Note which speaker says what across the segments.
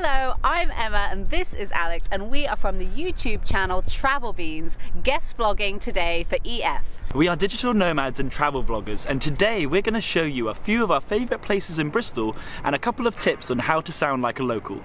Speaker 1: Hello, I'm Emma and this is Alex and we are from the YouTube channel Travel Beans, guest vlogging today for EF.
Speaker 2: We are digital nomads and travel vloggers and today we're going to show you a few of our favourite places in Bristol and a couple of tips on how to sound like a local.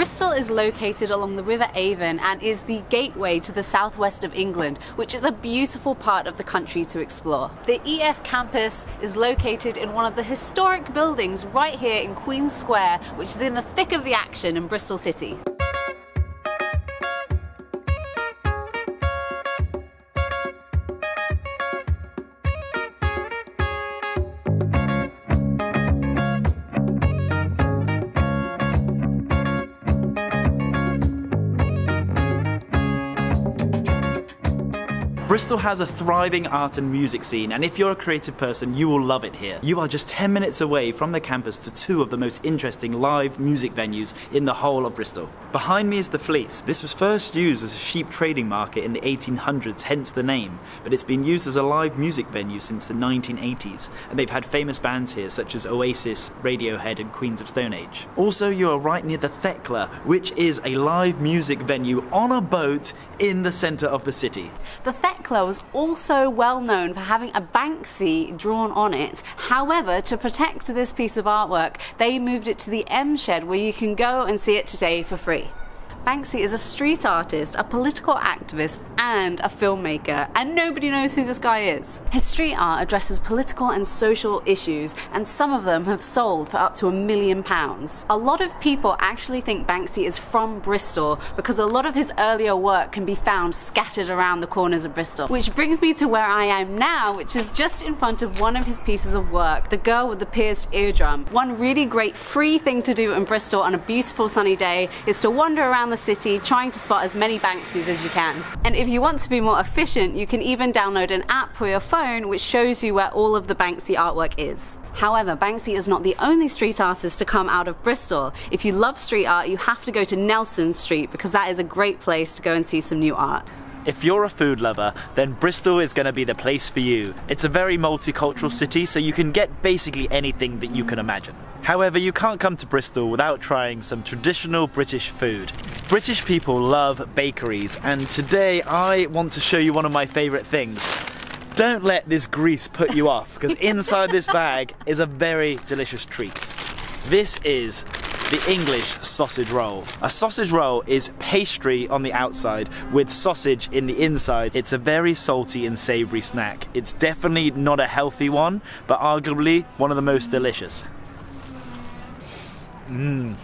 Speaker 1: Bristol is located along the River Avon and is the gateway to the southwest of England, which is a beautiful part of the country to explore. The EF campus is located in one of the historic buildings right here in Queen's Square, which is in the thick of the action in Bristol City.
Speaker 2: Bristol has a thriving art and music scene, and if you're a creative person, you will love it here. You are just 10 minutes away from the campus to two of the most interesting live music venues in the whole of Bristol. Behind me is the Fleece. This was first used as a sheep trading market in the 1800s, hence the name, but it's been used as a live music venue since the 1980s, and they've had famous bands here such as Oasis, Radiohead, and Queens of Stone Age. Also, you are right near the Thekla, which is a live music venue on a boat in the centre of the city.
Speaker 1: The was also well known for having a Banksy drawn on it. However, to protect this piece of artwork, they moved it to the M Shed where you can go and see it today for free. Banksy is a street artist, a political activist, and a filmmaker, and nobody knows who this guy is. His street art addresses political and social issues, and some of them have sold for up to a million pounds. A lot of people actually think Banksy is from Bristol because a lot of his earlier work can be found scattered around the corners of Bristol. Which brings me to where I am now, which is just in front of one of his pieces of work, The Girl with the Pierced Eardrum. One really great free thing to do in Bristol on a beautiful sunny day is to wander around the city trying to spot as many Banksies as you can. And if you want to be more efficient, you can even download an app for your phone which shows you where all of the Banksy artwork is. However, Banksy is not the only street artist to come out of Bristol. If you love street art, you have to go to Nelson Street because that is a great place to go and see some new art.
Speaker 2: If you're a food lover, then Bristol is going to be the place for you. It's a very multicultural city, so you can get basically anything that you can imagine. However, you can't come to Bristol without trying some traditional British food. British people love bakeries, and today I want to show you one of my favourite things. Don't let this grease put you off, because inside this bag is a very delicious treat. This is the English sausage roll. A sausage roll is pastry on the outside with sausage in the inside. It's a very salty and savoury snack. It's definitely not a healthy one, but arguably one of the most delicious. Mmm.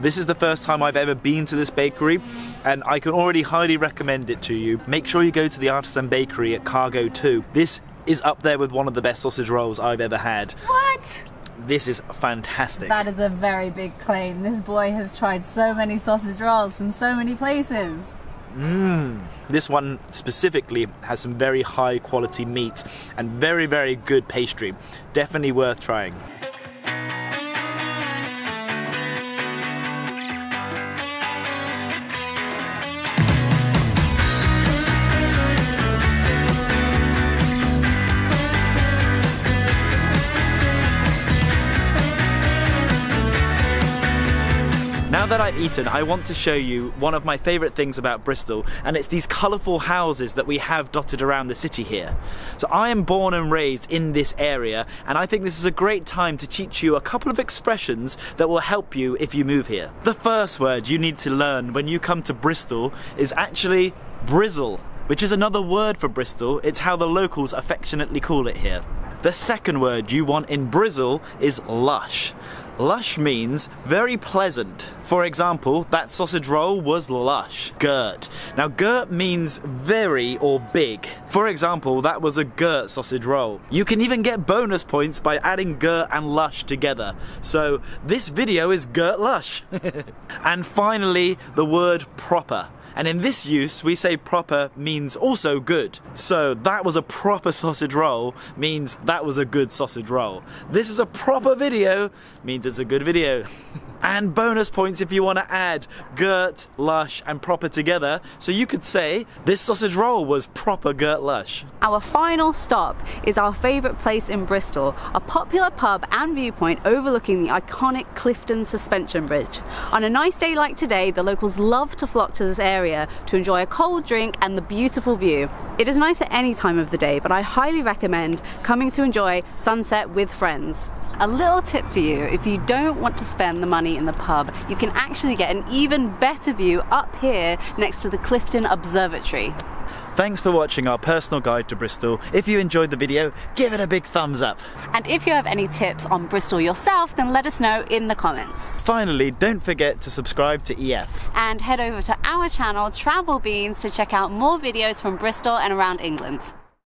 Speaker 2: This is the first time I've ever been to this bakery and I can already highly recommend it to you. Make sure you go to the Artisan Bakery at Cargo 2. This is up there with one of the best sausage rolls I've ever had.
Speaker 3: What?
Speaker 2: This is fantastic.
Speaker 3: That is a very big claim. This boy has tried so many sausage rolls from so many places.
Speaker 2: Mmm. This one specifically has some very high quality meat and very, very good pastry. Definitely worth trying. That I've eaten, I want to show you one of my favourite things about Bristol, and it's these colourful houses that we have dotted around the city here. So I am born and raised in this area, and I think this is a great time to teach you a couple of expressions that will help you if you move here. The first word you need to learn when you come to Bristol is actually brizzle, which is another word for Bristol. It's how the locals affectionately call it here. The second word you want in Brizzle is lush. Lush means very pleasant. For example, that sausage roll was lush. Girt. Now, girt means very or big. For example, that was a girt sausage roll. You can even get bonus points by adding girt and lush together. So, this video is girt lush. and finally, the word proper. And in this use, we say proper means also good. So that was a proper sausage roll means that was a good sausage roll. This is a proper video means it's a good video. and bonus points if you want to add Gert, Lush, and proper together. So you could say this sausage roll was proper Gert Lush.
Speaker 1: Our final stop is our favourite place in Bristol, a popular pub and viewpoint overlooking the iconic Clifton Suspension Bridge. On a nice day like today, the locals love to flock to this area to enjoy a cold drink and the beautiful view. It is nice at any time of the day, but I highly recommend coming to enjoy sunset with friends. A little tip for you if you don't want to spend the money in the pub, you can actually get an even better view up here next to the Clifton Observatory.
Speaker 2: Thanks for watching our personal guide to Bristol. If you enjoyed the video, give it a big thumbs up.
Speaker 1: And if you have any tips on Bristol yourself, then let us know in the comments.
Speaker 2: Finally, don't forget to subscribe to EF.
Speaker 1: And head over to our channel, Travel Beans, to check out more videos from Bristol and around England.